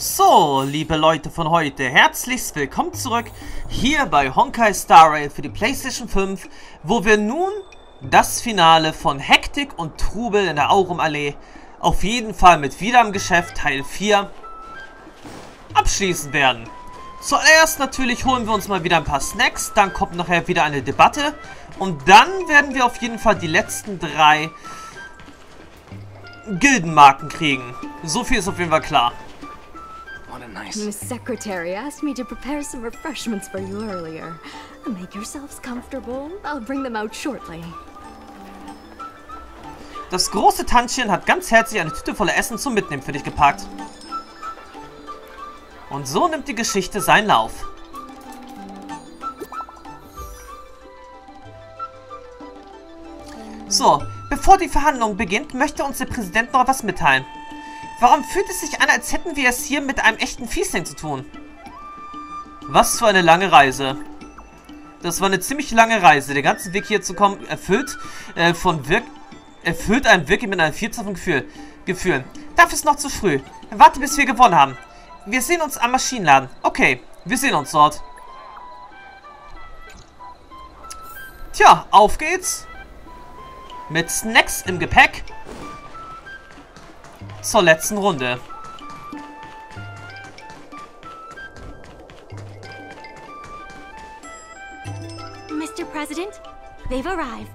So, liebe Leute von heute, herzlichst willkommen zurück hier bei Honkai Star Rail für die Playstation 5, wo wir nun das Finale von Hektik und Trubel in der Aurumallee auf jeden Fall mit Wieder im Geschäft Teil 4 abschließen werden. Zuerst natürlich holen wir uns mal wieder ein paar Snacks, dann kommt nachher wieder eine Debatte und dann werden wir auf jeden Fall die letzten drei Gildenmarken kriegen. So viel ist auf jeden Fall klar. Nice. Miss Secretary asked me to prepare some refreshments for you earlier. Make yourselves comfortable. I'll bring them out shortly. Das große Tantchen hat ganz herzlich eine Tüte voller Essen zum Mitnehmen für dich gepackt. Und so nimmt die Geschichte seinen Lauf. So, bevor die Verhandlung beginnt, möchte uns der Präsident noch etwas mitteilen. Warum fühlt es sich an, als hätten wir es hier mit einem echten Fiesling zu tun? Was für eine lange Reise. Das war eine ziemlich lange Reise. Den ganzen Weg hier zu kommen, erfüllt äh, von Wirk erfüllt einem wirklich mit einem Vielzahl von Gefühl. Gefühlen. Dafür ist noch zu früh. Warte, bis wir gewonnen haben. Wir sehen uns am Maschinenladen. Okay, wir sehen uns dort. Tja, auf geht's. Mit Snacks im Gepäck zur letzten Runde. Mr. President, they've arrived.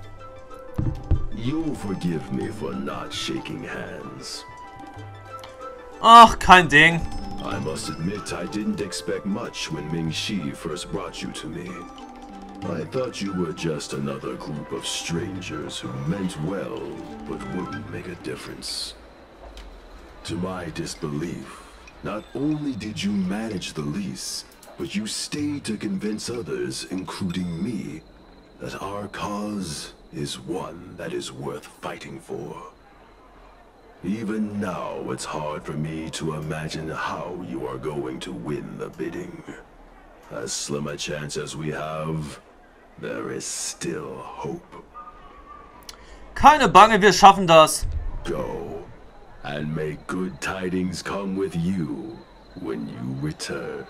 You'll forgive me for not shaking hands. Ach, kein Ding. I must admit I didn't expect much when Ming Shi first brought you to me. I thought you were just another group of strangers who meant well, but wouldn't make a difference. To my disbelief, not only did you manage the lease, but you stayed to convince others, including me, that our cause is one that is worth fighting for. Even now, it's hard for me to imagine how you are going to win the bidding. As slim a chance as we have, there is still hope. Keine Bange, wir schaffen das. Go. And may good tidings come with you when you return.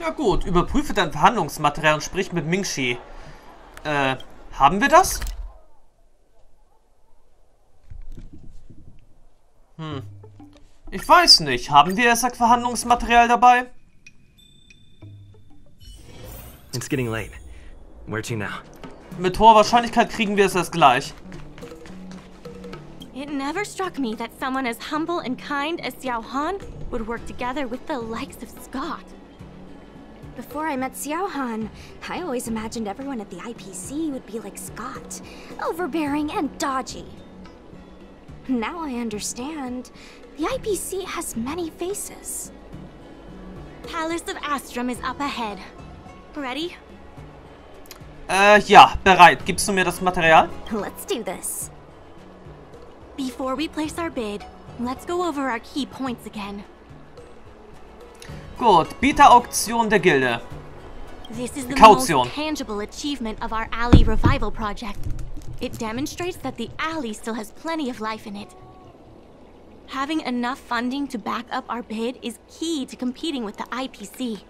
Ja gut, überprüfe dein Verhandlungsmaterial und sprich mit Mingxi. Äh, haben wir das? Hm. Ich weiß nicht. Haben wir exakt Verhandlungsmaterial dabei? It's getting late. Where to now? Mit hoher Wahrscheinlichkeit kriegen wir es erst gleich. It never struck me that someone as humble and kind as Xiao Han would work together with the likes of Scott. Before I met Xiao Han, I always imagined everyone at the IPC would be like Scott, overbearing and dodgy. Now I understand. The IPC has many faces. Palace of Astrum is up ahead. Ready? Äh, ja, bereit. Gibst du mir das Material? Let's do this. Before we place our bid, let's go over our key points again. Gut, Bieter-Auktion der Gilde. This is the Kaution. most tangible achievement of our alley revival project. It demonstrates that the alley still has plenty of life in it. Having enough funding to back up our bid is key to competing with the IPC.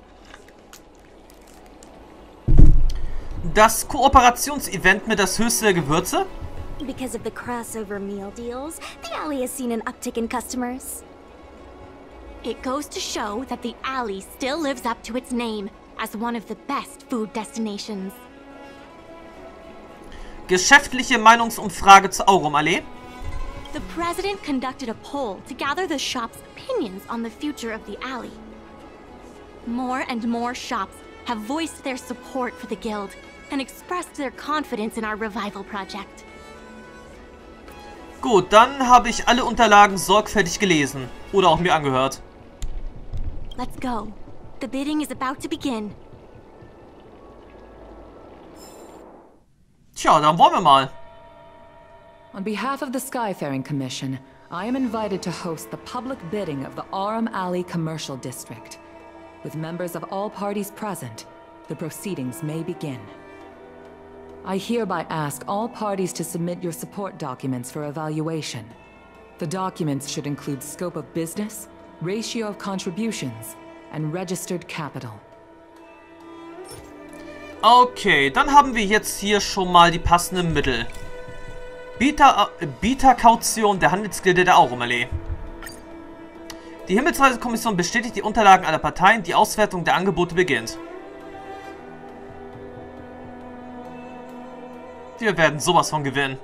Das Kooperationsevent mit das höchste der Gewürze? Because of the crossover meal deals, the alley has seen an uptick in customers. It goes to show that the alley still lives up to its name as one of the best food destinations. Geschäftliche Meinungsumfrage zur Aurumallee? The president conducted a poll to gather the shop's opinions on the future of the alley. More and more shops have voiced their support for the guild and expressed their confidence in our revival project. Gut, dann habe ich alle Unterlagen sorgfältig gelesen. Oder auch mir angehört. Let's go. The bidding is about to begin. Tja, dann wollen wir mal. On behalf of the Skyfaring Commission, I am invited to host the public bidding of the Aram Alley Commercial District. With members of all parties present, the proceedings may begin. I hereby ask all parties to submit your support documents for evaluation. The documents should include scope of business, ratio of contributions, and registered capital. Okay, dann haben wir jetzt hier schon mal die passenden Mittel. Bieter, äh, Bieterkaution der Handelsgilde der Aurumallee. Die Himmelsreisekommission bestätigt die Unterlagen aller Parteien, die Auswertung der Angebote beginnt. Wir werden sowas von gewinnen.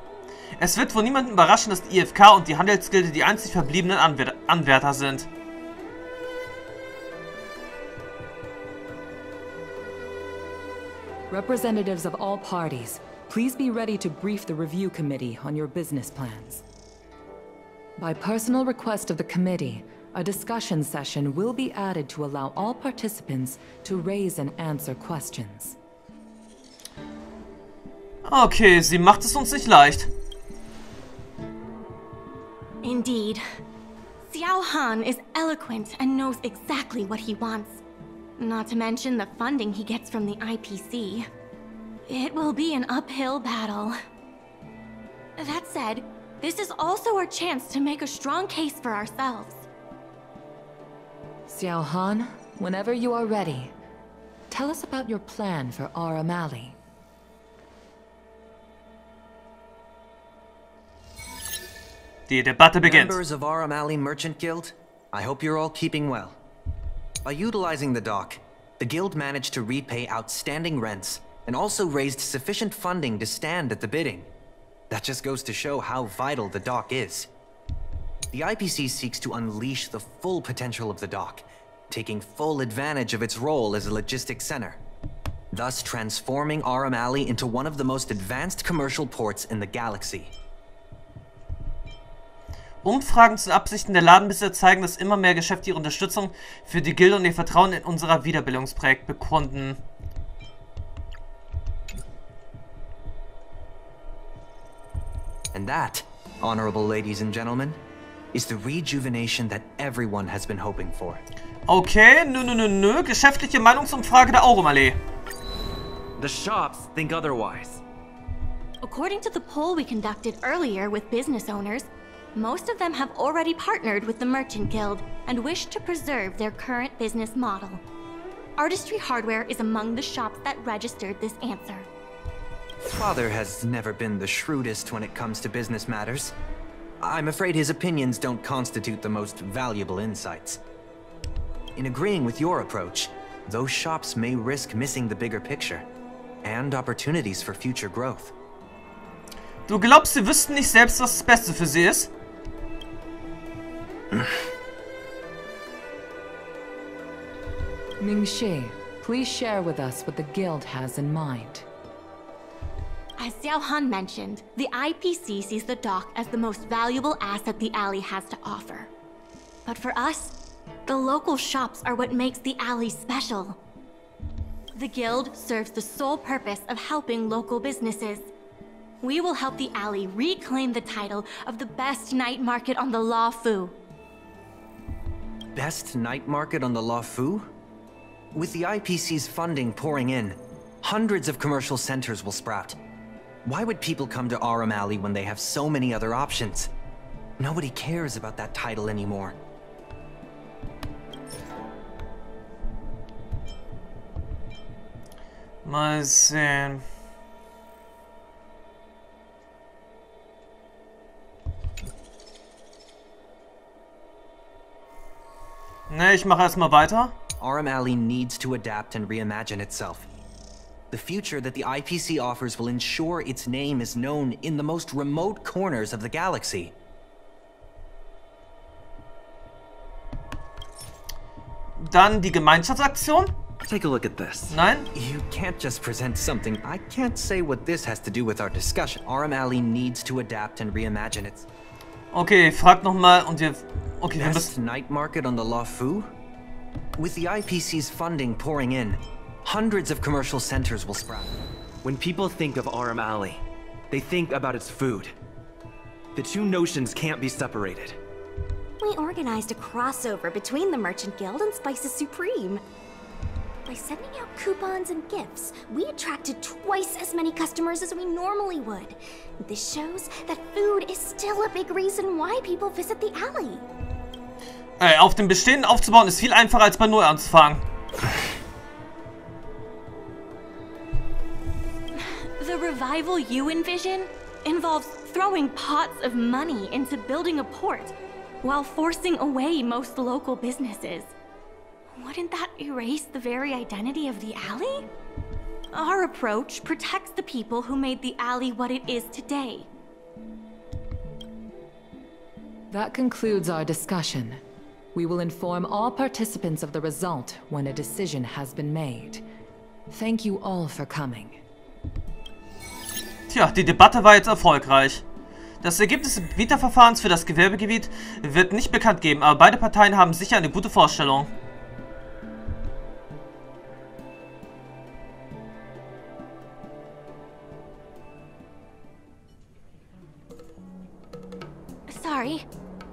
Es wird wohl niemanden überraschen, dass die IFK und die Handelsgilde die einzig verbliebenen Anwär Anwärter sind. Representatives of all parties, please be ready to brief the review committee on your business plans. By personal request of the committee, a discussion session will be added to allow all participants to raise and answer questions. Okay, sie macht es uns nicht leicht. Indeed. Xiao Han is eloquent and knows exactly what he wants. Not to mention the funding he gets from the IPC. It will be an uphill battle. That said, this is also our chance to make a strong case for ourselves. Xiao Han, whenever you are ready, tell us about your plan for Aram Alley. Die Debatte beginnt. Members of Aram Alley Merchant Guild, I hope you're all keeping well. By utilizing the dock, the guild managed to repay outstanding rents and also raised sufficient funding to stand at the bidding. That just goes to show how vital the dock is. The IPC seeks to unleash the full potential of the dock, taking full advantage of its role as a logistics center, thus transforming Aram Alley into one of the most advanced commercial ports in the galaxy. Umfragen zu den Absichten der Ladenbesitzer zeigen, dass immer mehr Geschäfte ihre Unterstützung für die Gilde und ihr Vertrauen in unser Wiederbildungsprojekt bekunden. And that, honorable ladies and gentlemen, is the rejuvenation that everyone has been hoping for. Okay, nö, nö, nö, nö. Geschäftliche Meinungsumfrage der Aurumallee. The shops think otherwise. According to the poll we conducted earlier with business owners, most of them have already partnered with the Merchant Guild and wish to preserve their current business model. Artistry Hardware is among the shops that registered this answer. Father has never been the shrewdest when it comes to business matters. I'm afraid his opinions don't constitute the most valuable insights. In agreeing with your approach, those shops may risk missing the bigger picture and opportunities for future growth. Du glaubst, sie wüssten nicht selbst, was das Beste für sie ist? Mingxi, please share with us what the guild has in mind. As Xiao Han mentioned, the IPC sees the dock as the most valuable asset the alley has to offer. But for us, the local shops are what makes the alley special. The guild serves the sole purpose of helping local businesses. We will help the alley reclaim the title of the best night market on the La Fu. Best night market on the La Fu? With the IPC's funding pouring in, hundreds of commercial centers will sprout. Why would people come to Aram Alley when they have so many other options? Nobody cares about that title anymore. Sehen. Ne, ich mache erstmal weiter. Aram Alley needs to adapt and reimagine itself. The future that the IPC offers will ensure its name is known in the most remote corners of the galaxy. Dann die Gemeinschaftsaktion. Take a look at this. Nein? You can't just present something. I can't say what this has to do with our discussion. Aram Alley needs to adapt and reimagine its Okay, frag nochmal und wir... Okay, wir best müssen... night market on the La Fu? With the IPC's funding pouring in, hundreds of commercial centers will sprout. When people think of Aram Alley, they think about its food. The two notions can't be separated. We organized a crossover between the Merchant Guild and Spices Supreme. By sending out coupons and gifts, we attracted twice as many customers as we normally would. This shows that food is still a big reason why people visit the alley. Ey, auf dem Bestehenden aufzubauen ist viel einfacher als bei Null anzufangen. The revival you envision involves throwing pots of money into building a port while forcing away most local businesses. Wouldn't that erase the very identity of the alley? Our approach protects the people who made the alley what it is today. That concludes our discussion. We will inform all participants of the result when a decision has been made. Thank you all for coming. Tja, die Debatte war jetzt erfolgreich. Das Ergebnis des Bieterverfahrens für das Gewerbegebiet wird nicht bekannt geben, aber beide Parteien haben sicher eine gute Vorstellung. Sorry,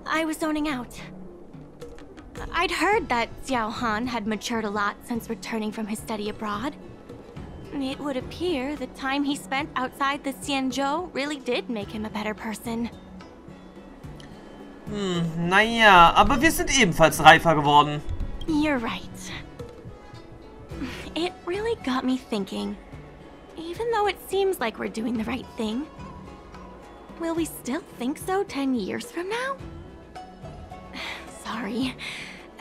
I was zoning out. I'd heard that Xiao Han had matured a lot since returning from his study abroad. It would appear the time he spent outside the Xianzhou really did make him a better person. Hm, naja, aber wir sind ebenfalls reifer geworden. You're right. It really got me thinking. Even though it seems like we're doing the right thing, will we still think so ten years from now? Sorry.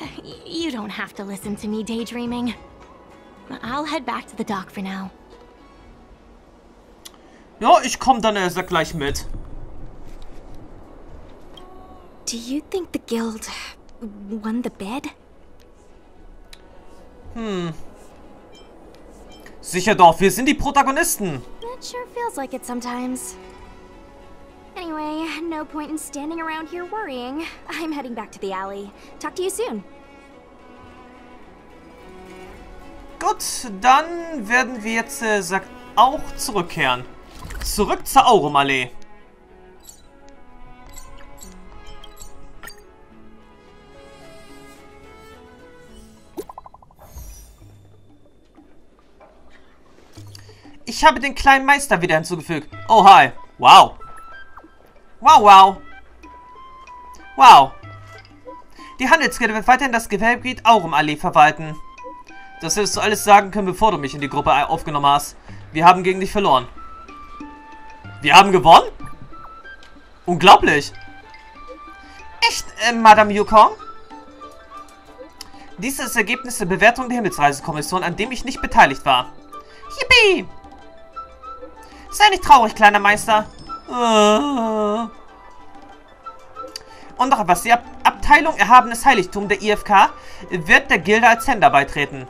You don't have to listen to me daydreaming. I'll head back to the dock for now. Ja, ich komm dann erst gleich mit. Do you think the guild won the bid? Hmm. Sicher doch, wir sind die Protagonisten. It sure feels like it sometimes. Anyway, no point in standing around here worrying. I'm heading back to the alley. Talk to you soon. Gut, dann werden wir jetzt äh, sag, auch zurückkehren. Zurück zur Aurumallee. Ich habe den kleinen Meister wieder hinzugefügt. Oh, hi. Wow. Wow, wow. Wow. Die Handelskette wird weiterhin das Gewerbegebiet Aurumallee verwalten. Das hättest du alles sagen können, bevor du mich in die Gruppe aufgenommen hast. Wir haben gegen dich verloren. Wir haben gewonnen? Unglaublich. Echt, äh, Madame Yukong? Dies ist das Ergebnis der Bewertung der Himmelsreisekommission, an dem ich nicht beteiligt war. Yippie! Sei nicht traurig, kleiner Meister. Äh. Und noch etwas. Die Ab Abteilung Erhabenes Heiligtum der IFK wird der Gilde als Händler beitreten.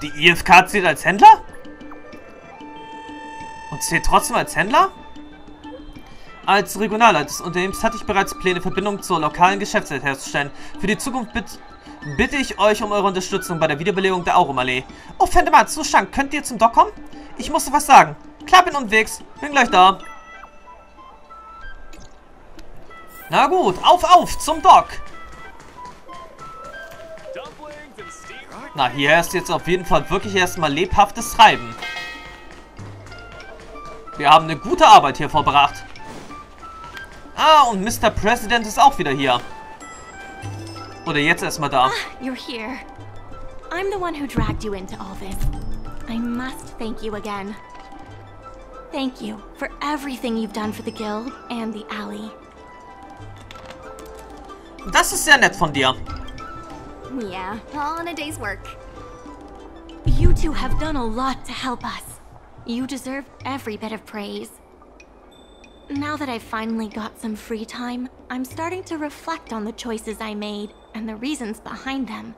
Die IFK zählt als Händler? Und zählt trotzdem als Händler? Als Regionalleiter des Unternehmens hatte ich bereits Pläne, Verbindungen zur lokalen Geschäftswelt herzustellen. Für die Zukunft bitte, bitte ich euch um eure Unterstützung bei der Wiederbelebung der Aurumallee. Oh, Fendemann, Zustand, könnt ihr zum Dock kommen? Ich musste was sagen. Klar, bin unterwegs. Bin gleich da. Na gut, auf, auf, zum Dock. Na, hier ist jetzt auf jeden Fall wirklich erstmal lebhaftes Treiben. Wir haben eine gute Arbeit hier vollbracht. Ah, und Mr. President ist auch wieder hier. Oder jetzt erstmal da. You're here. I'm the one who dragged you into all this. I must thank you again. Thank you for everything you've done for the guild and the alley. Das ist sehr nett von dir. Yeah, all in a day's work. You two have done a lot to help us. You deserve every bit of praise. Now that I've finally got some free time, I'm starting to reflect on the choices I made and the reasons behind them.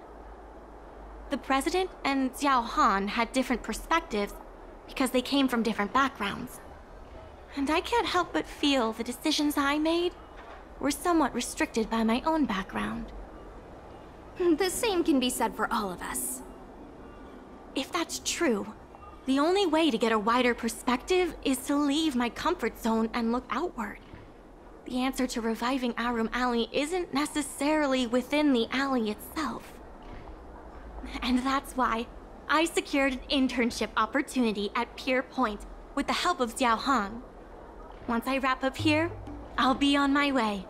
The president and Xiao Han had different perspectives because they came from different backgrounds. And I can't help but feel the decisions I made were somewhat restricted by my own background. The same can be said for all of us. If that's true, the only way to get a wider perspective is to leave my comfort zone and look outward. The answer to reviving Arum Alley isn't necessarily within the alley itself. And that's why I secured an internship opportunity at Pier Point with the help of Xiao Han. Once I wrap up here, I'll be on my way.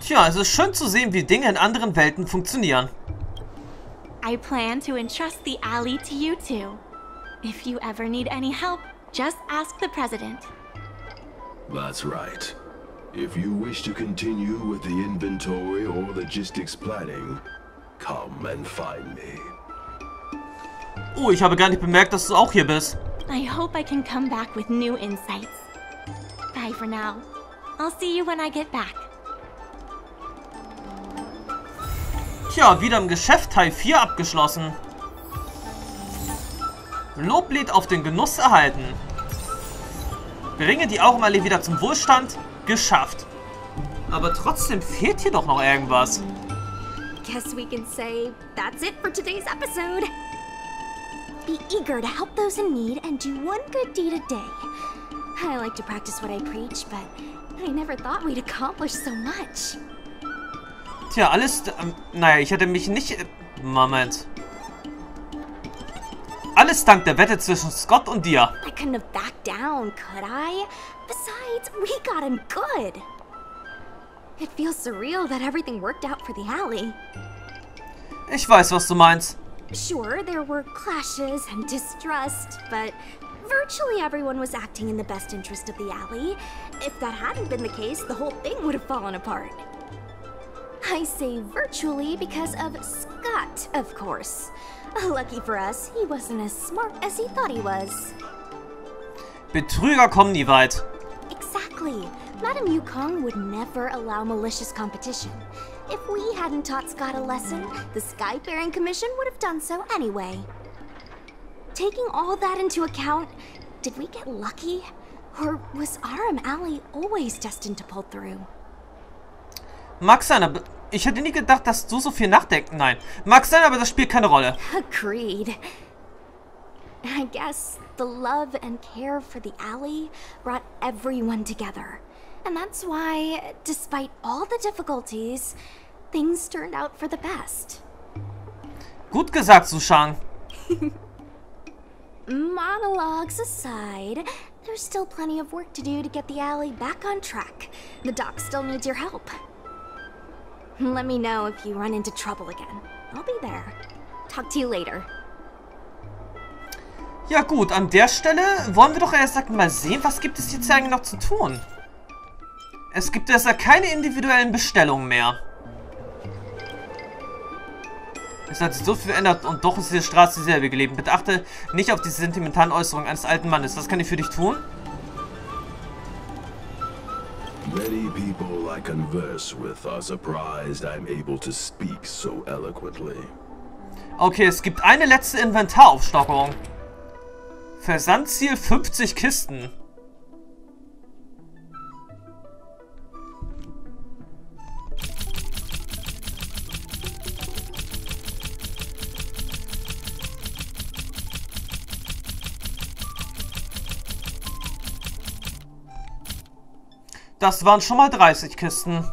Tja, es ist schön zu sehen, wie Dinge in anderen Welten funktionieren. I plan to entrust the alley to you two. If you ever need any help, just ask the president. That's right. If you wish to continue with the inventory or logistics planning, come and find me. Oh, ich habe gar nicht bemerkt, dass du auch hier bist. I hope I can come back with new insights. Bye for now. I'll see you when I get back. Tja, wieder im Geschäft Teil 4 abgeschlossen. Loblied auf den Genuss erhalten. Bringe die Augenmalie wieder zum Wohlstand. Geschafft. Aber trotzdem fehlt hier doch noch irgendwas. Guess we can say that's it for today's episode. Be eager to help those in need and do one good deed a day. I like to practice what I preach, but I never thought we'd accomplish so much. Tja, alles... Ähm, naja, ich hätte mich nicht... Äh, Moment. Alles dank der Wette zwischen Scott und dir. I couldn't have backed down, could I? Besides, we got him good. It feels surreal that everything worked out for the alley. Ich weiß, was du meinst. Sure, there were clashes and distrust, but virtually everyone was acting in the best interest of the alley. If that hadn't been the case, the whole thing would have fallen apart. I say virtually because of Scott, of course. Lucky for us, he wasn't as smart as he thought he was. Betrüger kommen nie weit. Exactly. Madame Yukong would never allow malicious competition. If we hadn't taught Scott a lesson, the Skyfaring Commission would have done so anyway. Taking all that into account, did we get lucky? Or was Aram Alley always destined to pull through? Mag sein, aber ich hätte nie gedacht, dass du so viel nachdenken. Nein, mag sein, aber das spielt keine Rolle. Agreed. I guess the love and care for the alley brought everyone together. And that's why, despite all the difficulties, things turned out for the best. Gut gesagt, Sushang. Monologues aside, there's still plenty of work to do to get the alley back on track. The doc still needs your help. Let me know if you run into trouble again. I'll be there. Talk to you later. Ja gut, an der Stelle wollen wir doch erst mal sehen, was gibt es jetzt eigentlich noch zu tun. Es gibt deshalb keine individuellen Bestellungen mehr. Es hat sich so viel verändert und doch ist diese Straße dieselbe gelebt. Bitte achte nicht auf diese sentimentalen Äußerungen eines alten Mannes. Was kann ich für dich tun? Many people I converse with are surprised I'm able to speak so eloquently. Okay, es gibt eine letzte Inventaraufstockung. Versandziel 50 Kisten. Das waren schon mal 30 Kisten.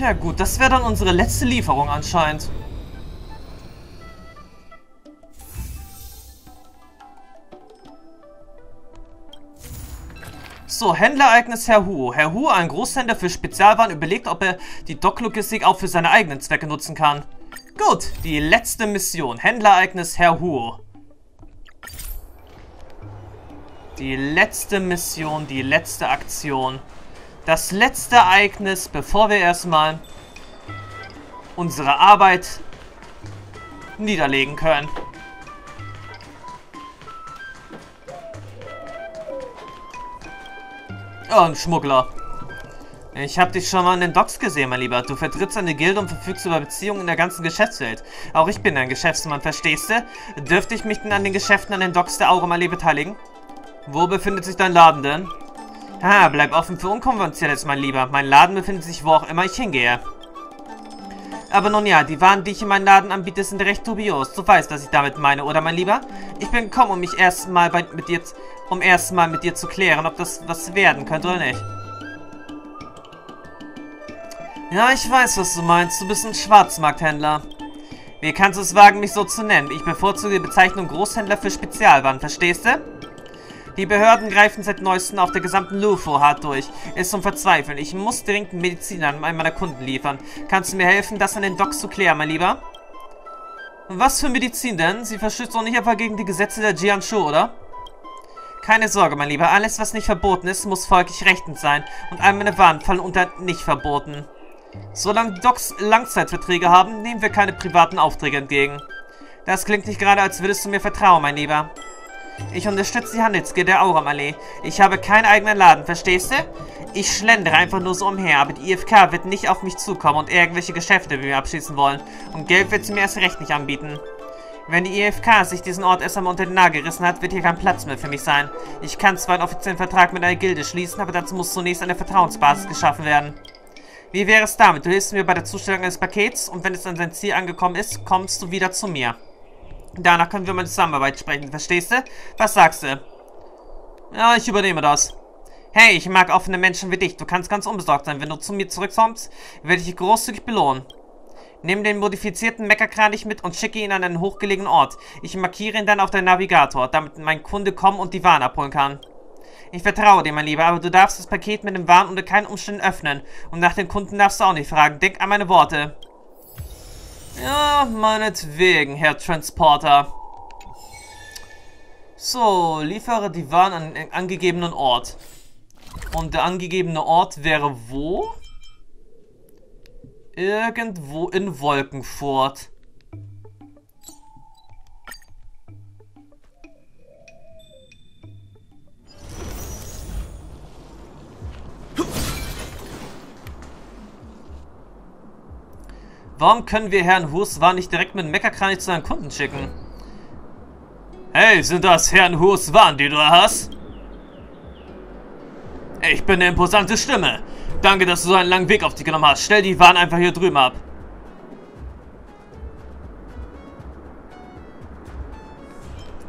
Tja gut, das wäre dann unsere letzte Lieferung anscheinend. So, Händlerereignis Herr Hu. Herr Hu, ein Großhändler für Spezialwaren, überlegt, ob er die Docklogistik auch für seine eigenen Zwecke nutzen kann. Gut, die letzte Mission. Händlerereignis Herr Hu. Die letzte Mission, die letzte Aktion das letzte Ereignis, bevor wir erstmal unsere Arbeit niederlegen können. Oh, ein Schmuggler. Ich habe dich schon mal in den Docks gesehen, mein Lieber. Du vertrittst eine Gilde und verfügst über Beziehungen in der ganzen Geschäftswelt. Auch ich bin ein Geschäftsmann, verstehst du? Dürfte ich mich denn an den Geschäften an den Docks der Aurum beteiligen? Wo befindet sich dein Laden denn? Ha, bleib offen für Unkonventionelles, mein Lieber. Mein Laden befindet sich wo auch immer ich hingehe. Aber nun ja, die Waren, die ich in meinem Laden anbiete, sind recht dubios. Du weißt, was ich damit meine, oder mein Lieber? Ich bin gekommen, um mich erstmal mit dir, um erstmal mit dir zu klären, ob das was werden könnte oder nicht. Ja, ich weiß, was du meinst. Du bist ein Schwarzmarkthändler. Wie kannst du es wagen, mich so zu nennen? Ich bevorzuge die Bezeichnung Großhändler für Spezialwaren, verstehst du? Die Behörden greifen seit neuestem auf der gesamten Lufo hart durch. Ist zum Verzweifeln. Ich muss dringend Medizin an einen meiner Kunden liefern. Kannst du mir helfen, das an den Docks zu klären, mein Lieber? Was für Medizin denn? Sie verstößt doch nicht einfach gegen die Gesetze der Jianshu, oder? Keine Sorge, mein Lieber. Alles, was nicht verboten ist, muss folglich rechtend sein. Und all meine Waren fallen unter nicht verboten. Solange die Docks Langzeitverträge haben, nehmen wir keine privaten Aufträge entgegen. Das klingt nicht gerade, als würdest du mir vertrauen, mein Lieber. Ich unterstütze die Handelsgilde der Auramallee. Ich habe keinen eigenen Laden, verstehst du? Ich schlendere einfach nur so umher, aber die IFK wird nicht auf mich zukommen und irgendwelche Geschäfte mit mir abschließen wollen. Und Geld wird sie mir erst recht nicht anbieten. Wenn die IFK sich diesen Ort erst einmal unter den Nagel gerissen hat, wird hier kein Platz mehr für mich sein. Ich kann zwar einen offiziellen Vertrag mit einer Gilde schließen, aber dazu muss zunächst eine Vertrauensbasis geschaffen werden. Wie wäre es damit? Du hilfst mir bei der Zustellung eines Pakets und wenn es an sein Ziel angekommen ist, kommst du wieder zu mir. Danach können wir mal Zusammenarbeit sprechen, verstehst du? Was sagst du? Ja, ich übernehme das. Hey, ich mag offene Menschen wie dich. Du kannst ganz unbesorgt sein. Wenn du zu mir zurückkommst, werde ich dich großzügig belohnen. Nimm den modifizierten Meckerkranich mit und schicke ihn an einen hochgelegenen Ort. Ich markiere ihn dann auf deinen Navigator, damit mein Kunde kommen und die Waren abholen kann. Ich vertraue dir, mein Lieber, aber du darfst das Paket mit dem Waren unter keinen Umständen öffnen. Und nach dem Kunden darfst du auch nicht fragen. Denk an meine Worte. Ja, meinetwegen, Herr Transporter. So, liefere die Waren an den angegebenen Ort. Und der angegebene Ort wäre wo? Irgendwo in Wolkenfurt. Warum können wir Herrn Huswa nicht direkt mit dem Meckerkranich zu seinen Kunden schicken? Hey, sind das Herrn Huswan, die du da hast? Ich bin eine imposante Stimme. Danke, dass du so einen langen Weg auf dich genommen hast. Stell die Waren einfach hier drüben ab.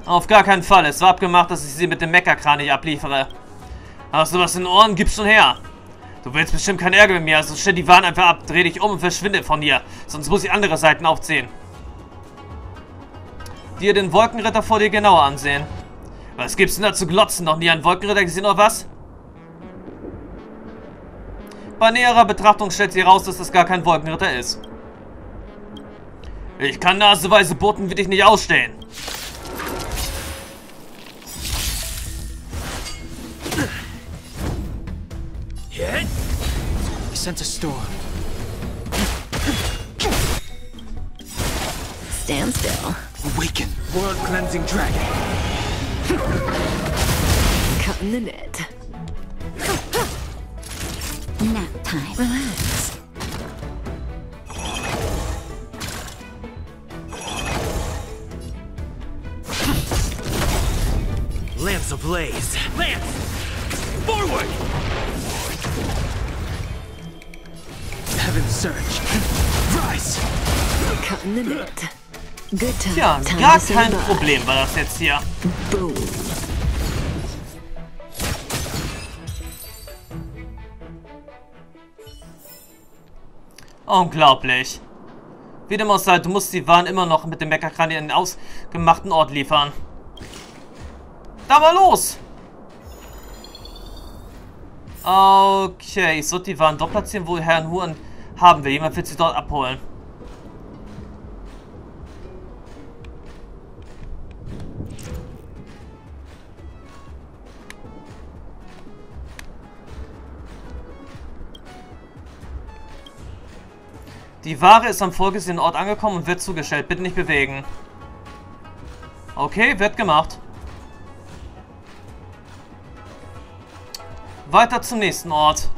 Auf gar keinen Fall. Es war abgemacht, dass ich sie mit dem Meckerkranich abliefere. Hast du was in den Ohren? Gib schon her. Du willst bestimmt keinen Ärger mit mir, also stell die Waren einfach ab, dreh dich um und verschwinde von hier. Sonst muss ich andere Seiten aufziehen. Dir den Wolkenritter vor dir genauer ansehen. Was gibt's denn da zu glotzen? Noch nie einen Wolkenritter gesehen oder was? Bei näherer Betrachtung stellt sie raus, dass das gar kein Wolkenritter ist. Ich kann naseweise Boten wie dich nicht ausstehen. Sense a storm. Stand still. Awaken, world cleansing dragon. Cutting the net. Nap time. Relax. Lance ablaze. Lance! Forward! Tja, time gar kein. Problem war das jetzt hier. Boom. Unglaublich. Wie dem auch sei, du musst die Waren immer noch mit dem Meckerkran in den ausgemachten Ort liefern. Da mal los! Okay, ich sollte die Waren dort platzieren, wo Herrn Huren haben will. Jemand wird sie dort abholen. Die Ware ist am vorgesehenen Ort angekommen und wird zugestellt. Bitte nicht bewegen. Okay, wird gemacht. Weiter zum nächsten Ort.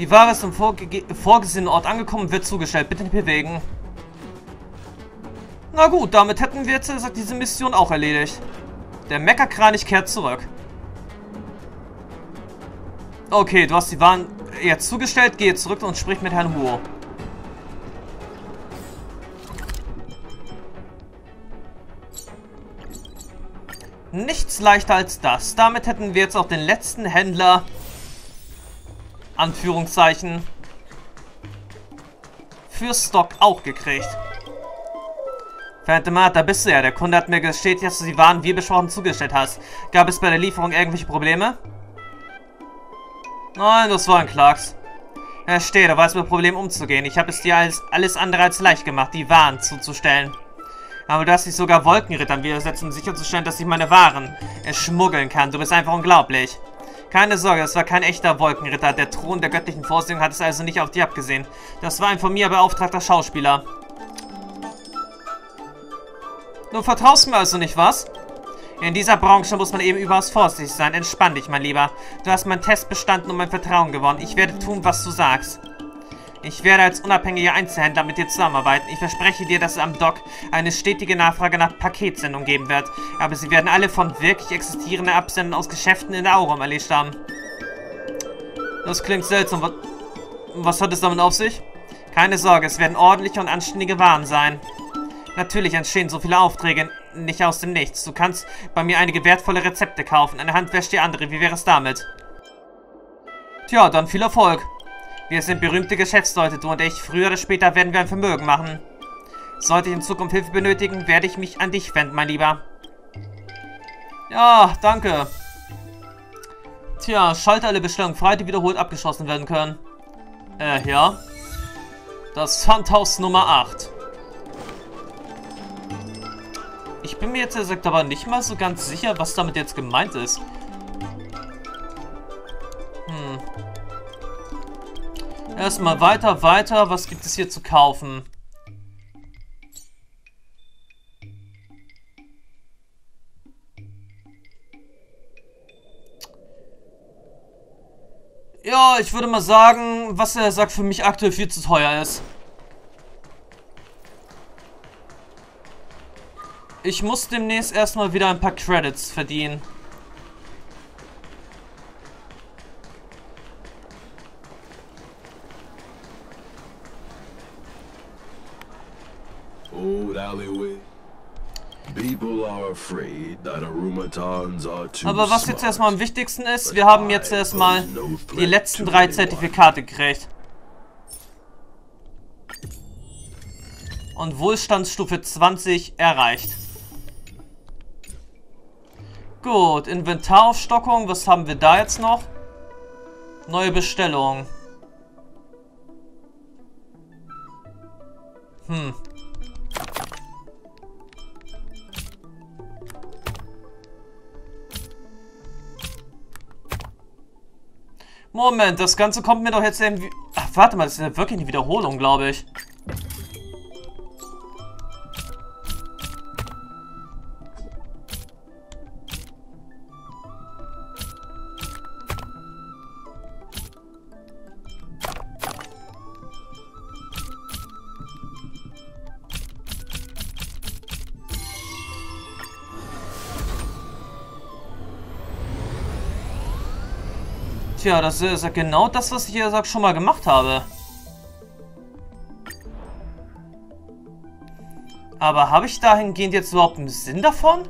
Die Ware ist im vorge vorgesehenen Ort angekommen wird zugestellt. Bitte nicht bewegen. Na gut, damit hätten wir jetzt diese Mission auch erledigt. Der Meckerkranich kehrt zurück. Okay, du hast die Waren jetzt zugestellt. Gehe zurück und sprich mit Herrn Huo. Nichts leichter als das. Damit hätten wir jetzt auch den letzten Händler Anführungszeichen, für Stock auch gekriegt. Phantom da bist du ja. Der Kunde hat mir gesteht, dass du die Waren wie besprochen zugestellt hast. Gab es bei der Lieferung irgendwelche Probleme? Nein, das war ein Klacks. Verstehe, da weiß mit Problemen umzugehen. Ich habe es dir alles, alles andere als leicht gemacht, die Waren zuzustellen. Aber du hast dich sogar Wolkenrittern widersetzt, um sicherzustellen, dass ich meine Waren schmuggeln kann. Du bist einfach unglaublich. Keine Sorge, es war kein echter Wolkenritter. Der Thron der göttlichen Vorsehung hat es also nicht auf dich abgesehen. Das war ein von mir beauftragter Schauspieler. Du vertraust mir also nicht, was? In dieser Branche muss man eben überaus vorsichtig sein. Entspann dich, mein Lieber. Du hast meinen Test bestanden und mein Vertrauen gewonnen. Ich werde tun, was du sagst. Ich werde als unabhängiger Einzelhändler mit dir zusammenarbeiten. Ich verspreche dir, dass es am Dock eine stetige Nachfrage nach Paketsendungen geben wird. Aber sie werden alle von wirklich existierenden Absendern aus Geschäften in der Aurum erledigt haben. Das klingt seltsam. Was, was hat es damit auf sich? Keine Sorge, es werden ordentliche und anständige Waren sein. Natürlich entstehen so viele Aufträge nicht aus dem Nichts. Du kannst bei mir einige wertvolle Rezepte kaufen. Eine Hand wäscht die andere. Wie wäre es damit? Tja, dann viel Erfolg. Wir sind berühmte Geschäftsleute, du und ich. Früher oder später werden wir ein Vermögen machen. Sollte ich in Zukunft Hilfe benötigen, werde ich mich an dich wenden, mein Lieber. Ja, danke. Tja, schalte alle Bestellungen frei, die wiederholt abgeschlossen werden können. Äh, ja. Das Pfandhaus Nummer 8. Ich bin mir jetzt gesagt aber nicht mal so ganz sicher, was damit jetzt gemeint ist. Erstmal weiter, weiter. Was gibt es hier zu kaufen? Ja, ich würde mal sagen, was er sagt, für mich aktuell viel zu teuer ist. Ich muss demnächst erstmal wieder ein paar Credits verdienen. Aber was jetzt erstmal am wichtigsten ist, wir haben jetzt erstmal die letzten drei Zertifikate gekriegt. Und Wohlstandsstufe 20 erreicht. Gut, Inventaraufstockung, was haben wir da jetzt noch? Neue Bestellung. Hm. Moment, das Ganze kommt mir doch jetzt irgendwie... Ach, warte mal, das ist ja wirklich eine Wiederholung, glaube ich. Tja, das ist ja genau das, was ich ja schon mal gemacht habe. Aber habe ich dahingehend jetzt überhaupt einen Sinn davon?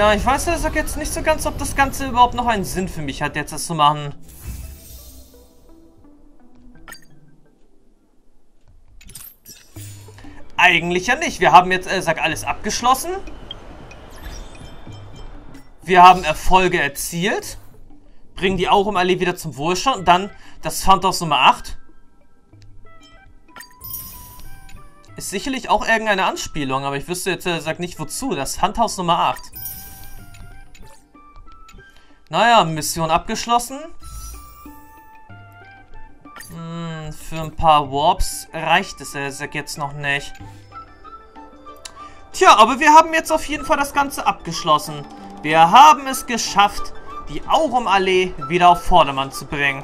Tja, ich weiß gesagt jetzt nicht so ganz, ob das Ganze überhaupt noch einen Sinn für mich hat, jetzt das zu machen. Eigentlich ja nicht. Wir haben jetzt, äh, sag alles abgeschlossen. Wir haben Erfolge erzielt. Bringen die Aurumallee wieder zum Wohlstand. Und dann das Pfandhaus Nummer 8. Ist sicherlich auch irgendeine Anspielung, aber ich wüsste jetzt, äh, sag nicht wozu. Das Pfandhaus Nummer 8. Naja, Mission abgeschlossen. Hm, für ein paar Warps reicht es jetzt noch nicht. Tja, aber wir haben jetzt auf jeden Fall das Ganze abgeschlossen. Wir haben es geschafft, die Aurumallee wieder auf Vordermann zu bringen.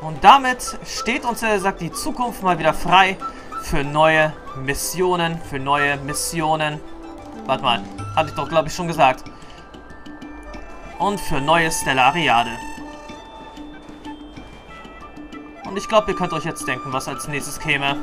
Und damit steht uns, er sagt, die Zukunft mal wieder frei für neue Missionen, für neue Missionen. Warte mal, hatte ich doch, glaube ich, schon gesagt. Und für neue Stellariade. Und ich glaube, ihr könnt euch jetzt denken, was als nächstes käme.